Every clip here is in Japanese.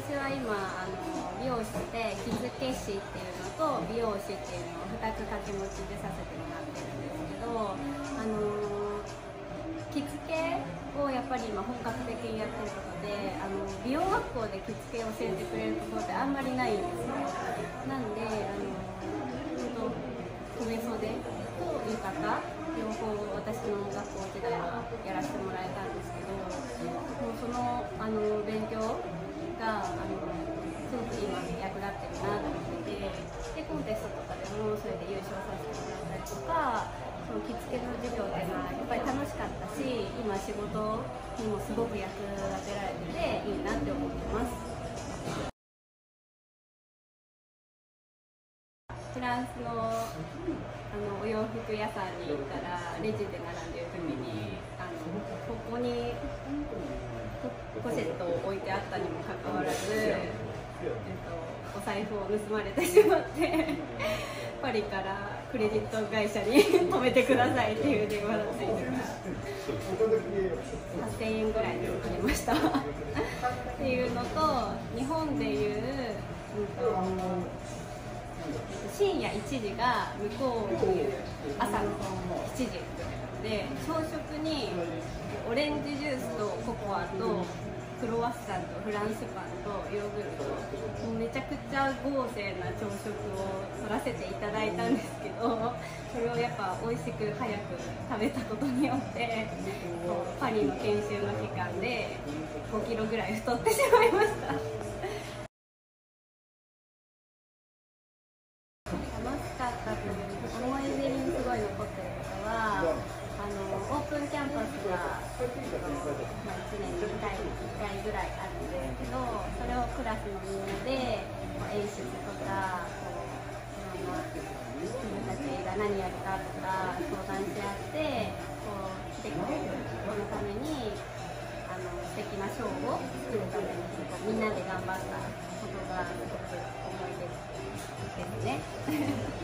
私は今あの美容室で着付け師っていうのと美容師っていうのを2つ掛け持ちでさせてもらってるんですけどあの着付けをやっぱり今本格的にやってることであの美容学校で着付けを教えてくれるところってあんまりないんですよなんであの本当留袖と浴衣両方私の学校時代はやらせてもらえたんですけどもうそのあのがあのすごく今役立ってるなと思っててでコンテストとかでもそれで優勝させてもらったりとかその着付けの授業っていうのはやっぱり楽しかったし今仕事にもすごく役立てられてていいなって思ってます。フランスのあのお洋服屋さんに行ったらレジで並んでる時にあのここにポシェットを置いてあったにもかかわらず、えっと、お財布を盗まれてしまって パリからクレジット会社に 止めてくださいっていう電話だったりとか8000円ぐらいで買いました。っていうのと日本でいう、うんと深夜1時が向こうでいう朝の7時で朝食にオレンジジュースとココアとクロワッサンとフランスパンとヨーグルトめちゃくちゃ豪勢な朝食を取らせていただいたんですけどそれをやっぱ美味しく早く食べたことによってパリの研修の期間で5キロぐらい太ってしまいました。楽しかったという思い出にすごい残ってることはオープンキャンパスが、ま、1年に1回 ,1 回ぐらいあるんですけどそれをクラスのみんなで演出とかこういろんな自分たちが何やるかとか相談し合ってこう来てくれる子のためにあの素敵なショーを作るためにこうみんなで頑張ったことがすごく思い出ですね。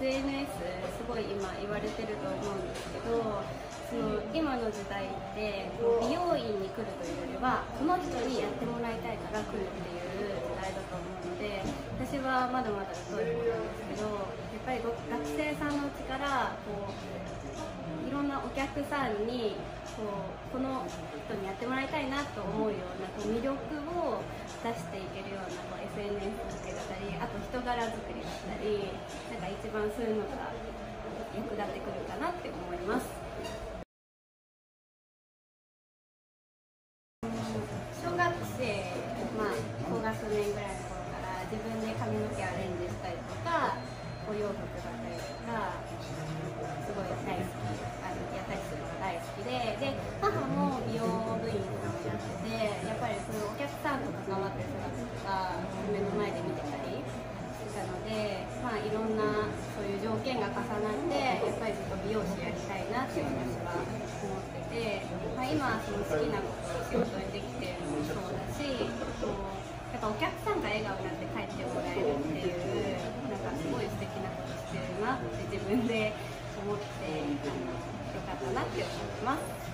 SNS すごい今言われてると思うんですけどその今の時代って美容院に来るというよりはこの人にやってもらいたいから来るっていう時代だと思うので私はまだまだそういうことなんですけどやっぱり学生さんのうちからこういろんなお客さんにこうこの人にやってもらいたいなと思うようなこう魅力を出していけるようなこう SNS だったりあと人柄作りだったりなんか一番そういうのが役立ってくるかなって思います。美容師やりたいなって私は思ってて、まあ、今その好きなことを仕事にできてるのもそうだしこうやっぱお客さんが笑顔になって帰ってもらえるっていうなんかすごい素敵なことしてるなって自分で思ってよかったなって思ってます。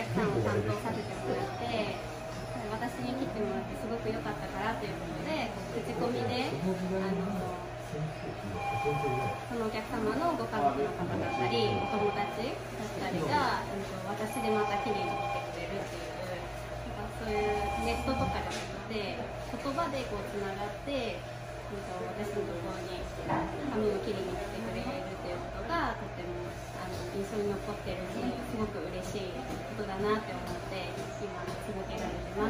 えっと髪がそのお客様のご家族の方だったりお友達だったりが、私でまた綺麗に切ってくれるっていうそういうネットとかじゃなくて言葉でこうつながって、私のところに髪を切りに来てくれるっていうことがとてもあの印象に残ってるしすごく嬉しいことだなって思って今続けられてます。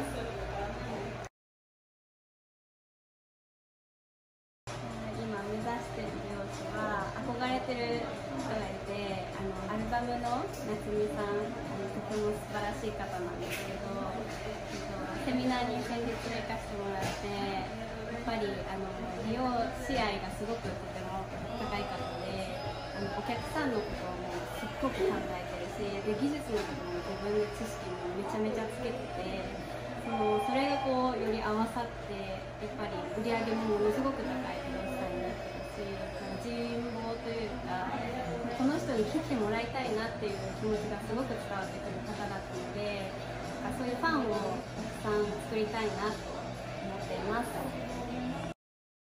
のアルバムの夏美さんとても素晴らしい方なんですけど、セミナーに先日行かせてもらってやっぱりあの美容試合がすごくとても高い方であのお客さんのことをもすっごく考えてるしで技術のことも自分の知識もめちゃめちゃつけててそのそれがこうより合わさってやっぱり売り上げもものすごく高い美容人望というかこの人に切ってもらいたいなっていう気持ちがすごく伝わってくる方だったのでそういうファンをたくさん作りたいなと思っています。